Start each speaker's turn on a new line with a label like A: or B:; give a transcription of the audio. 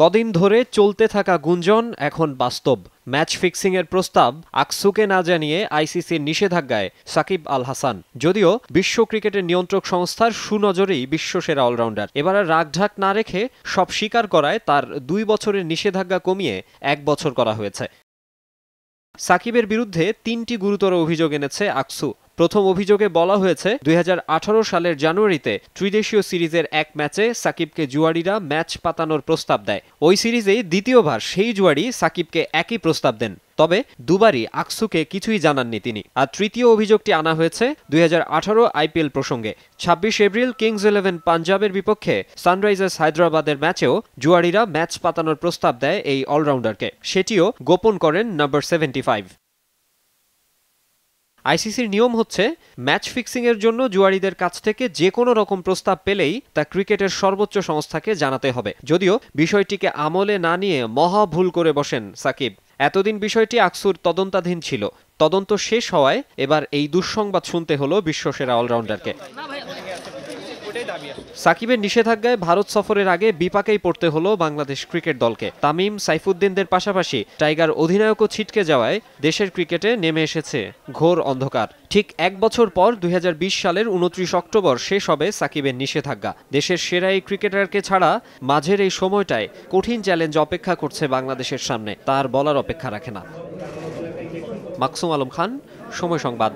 A: কদিন ধরে চলতে থাকা গুঞ্জন এখন বাস্তব। ম্যাচ ফিক্সিং এর প্রস্তাব আকসুকে না জানিয়ে আইসিসির নিষেধাজ্ঞায় সাকিব আল হাসান। যদিও বিশ্ব ক্রিকেটের নিয়ন্ত্রক সংস্থার সুনজরেই বিশ্বসেরা অলরাউন্ডার। এবার আর রাগঢাক না রেখে সব স্বীকার করায় তার দুই বছরের নিষেধাজ্ঞা কমিয়ে এক বছর করা হয়েছে। সাকিবের বিরুদ্ধে তিনটি গুরুতর অভিযোগ এনেছে আকসু। প্রথম অভিযোগে বলা হয়েছে, দুই হাজার আঠারো সালের জানুয়ারিতে ত্রিদেশীয় সিরিজের এক ম্যাচে সাকিবকে জুয়াড়িরা ম্যাচ পাতানোর প্রস্তাব দেয়। ওই সিরিজেই দ্বিতীয়বার সেই জুয়াড়ি সাকিবকে একই প্রস্তাব দেন। তবে দুবারই আকসুকে কিছুই জানাননি তিনি। আর তৃতীয় অভিযোগটি আনা হয়েছে, দুই হাজার আঠারো আইপিএল প্রসঙ্গে। ছাব্বিশ এপ্রিল কিংস ইলেভেন পাঞ্জাবের বিপক্ষে সানরাইজার্স হায়দ্রাবাদের ম্যাচেও জুয়াড়িরা ম্যাচ পাতানোর প্রস্তাব দেয় এই অলরাউন্ডারকে। সেটিও গোপন করেন নাম্বার সেভেন্টি ফাইভ। আইসিসির নিয়ম হচ্ছে, ম্যাচ ফিক্সিং এর জন্য জুয়ারিদের কাছ থেকে যে কোনো রকম প্রস্তাব পেলেই তা ক্রিকেটের সর্বোচ্চ সংস্থাকে জানাতে হবে। যদিও বিষয়টিকে আমলে না নিয়ে মহা ভুল করে বসেন সাকিব। এতদিন বিষয়টি আকসুর তদন্তাধীন ছিল। তদন্ত শেষ হওয়ায় এবার এই দুঃসংবাদ শুনতে হলো বিশ্বসেরা অলরাউন্ডারকে। সাকিবের নিষেধাজ্ঞায় ভারত সফরের আগে বিপাকেই পড়তে হলো বাংলাদেশ ক্রিকেট দলকে। তামিম, সাইফুদ্দিনদের পাশাপাশি টাইগার অধিনায়কও ছিটকে যাওয়ায় দেশের ক্রিকেটে নেমে এসেছে ঘোর অন্ধকার। ঠিক এক বছর পর দুই হাজার বিশ সালের উনত্রিশ অক্টোবর শেষ হবে সাকিবের নিষেধাজ্ঞা। দেশের সেরা এই ক্রিকেটারকে ছাড়া মাঝের এই সময়টায় কঠিন চ্যালেঞ্জ অপেক্ষা করছে বাংলাদেশের সামনে। তার বলার অপেক্ষা রাখে না। মাকসুম আলম খান, সময় সংবাদ।